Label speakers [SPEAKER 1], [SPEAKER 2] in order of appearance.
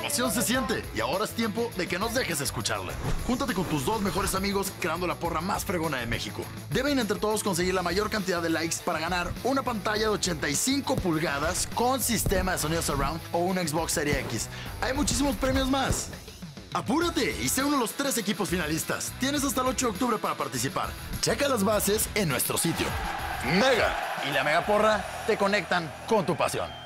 [SPEAKER 1] pasión se siente y ahora es tiempo de que nos dejes escucharla. Júntate con tus dos mejores amigos creando la porra más fregona de México. Deben entre todos conseguir la mayor cantidad de likes para ganar una pantalla de 85 pulgadas con sistema de sonido surround o un Xbox Series X. Hay muchísimos premios más. Apúrate y sé uno de los tres equipos finalistas. Tienes hasta el 8 de octubre para participar. Checa las bases en nuestro sitio. Mega y la Mega Porra te conectan con tu pasión.